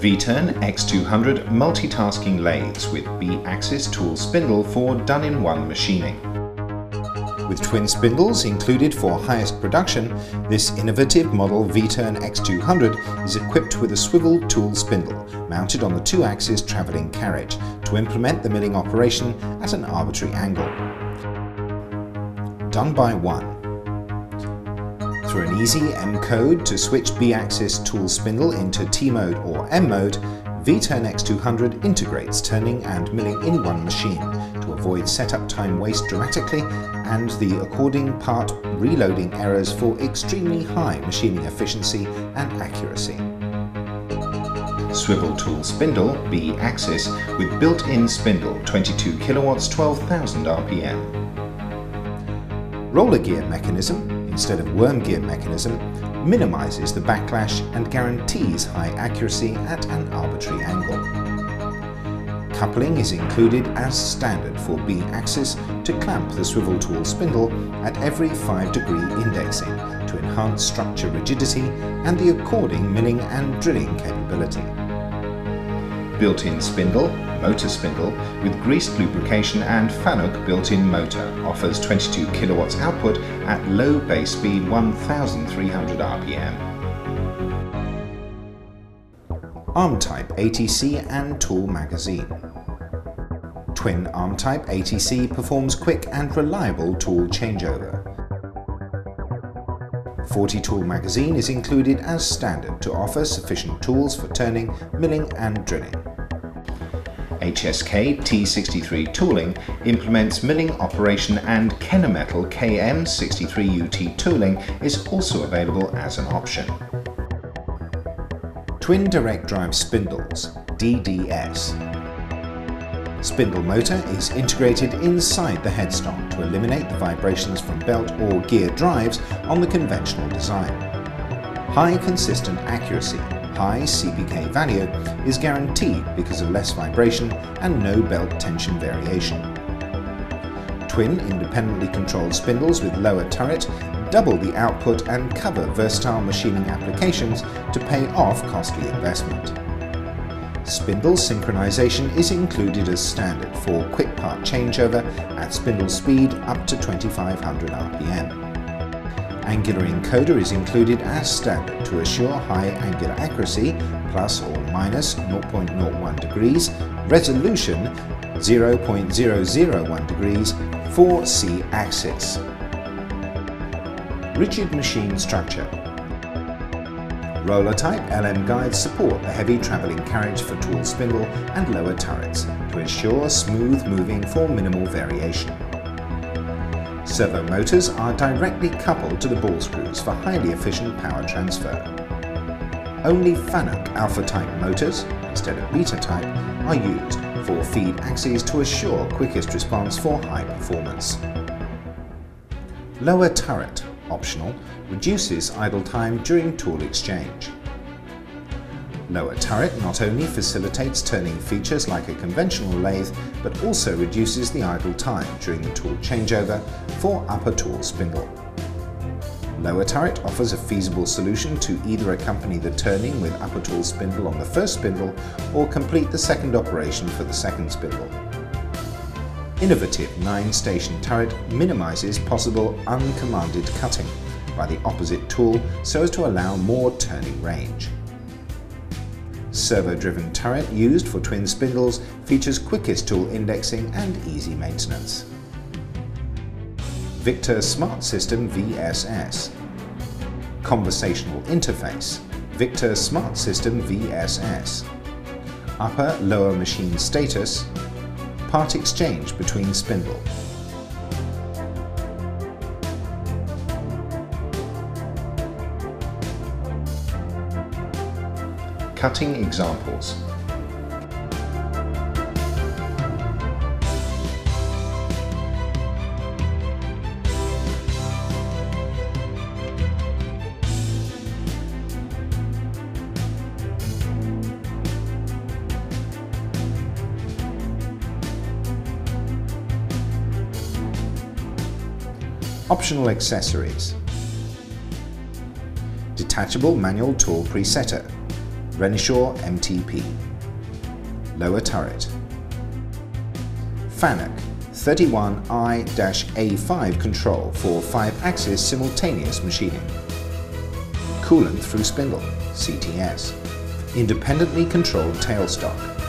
V-Turn X200 multitasking lathes with B-axis tool spindle for done-in-one machining. With twin spindles included for highest production, this innovative model V-Turn X200 is equipped with a swivel tool spindle mounted on the two-axis travelling carriage to implement the milling operation at an arbitrary angle. Done by one. Through an easy M code to switch B-axis tool spindle into T mode or M mode, V-Turn X200 integrates turning and milling in one machine to avoid setup time waste dramatically and the according part reloading errors for extremely high machining efficiency and accuracy. Swivel tool spindle, B axis, with built-in spindle, 22 kilowatts, 12,000 RPM. Roller gear mechanism, instead of worm gear mechanism, minimizes the backlash and guarantees high accuracy at an arbitrary angle. Coupling is included as standard for B-axis to clamp the swivel tool spindle at every 5 degree indexing to enhance structure rigidity and the according milling and drilling capability. Built-in spindle, motor spindle, with greased lubrication and Fanuc built-in motor offers 22 kilowatts output at low base speed 1300 RPM. ARM-type ATC and tool magazine. Twin ARM-type ATC performs quick and reliable tool changeover. 40 tool magazine is included as standard to offer sufficient tools for turning, milling and drilling. HSK T63 tooling implements milling operation and Kennametal KM63UT tooling is also available as an option. Twin Direct Drive Spindles, DDS. Spindle motor is integrated inside the headstock to eliminate the vibrations from belt or gear drives on the conventional design. High consistent accuracy, high CPK value is guaranteed because of less vibration and no belt tension variation. Twin independently controlled spindles with lower turret double the output and cover versatile machining applications to pay off costly investment. Spindle synchronization is included as standard for quick part changeover at spindle speed up to 2500 RPM. Angular encoder is included as standard to assure high angular accuracy plus or minus 0.01 degrees, resolution 0.001 degrees for C axis rigid machine structure. Roller type LM guides support the heavy travelling carriage for tool spindle and lower turrets to ensure smooth moving for minimal variation. Servo motors are directly coupled to the ball screws for highly efficient power transfer. Only Fanuc alpha type motors, instead of beta type, are used for feed axes to assure quickest response for high performance. Lower turret optional, reduces idle time during tool exchange. Lower turret not only facilitates turning features like a conventional lathe, but also reduces the idle time during the tool changeover for upper tool spindle. Lower turret offers a feasible solution to either accompany the turning with upper tool spindle on the first spindle or complete the second operation for the second spindle innovative 9-station turret minimises possible uncommanded cutting by the opposite tool so as to allow more turning range. Servo-driven turret used for twin spindles features quickest tool indexing and easy maintenance. Victor Smart System VSS Conversational Interface Victor Smart System VSS Upper Lower Machine Status part exchange between spindle. Cutting examples Optional accessories. Detachable manual tool presetter. Renishaw MTP. Lower turret. FANUC 31I-A5 control for 5-axis simultaneous machining. Coolant through spindle, CTS. Independently controlled tailstock.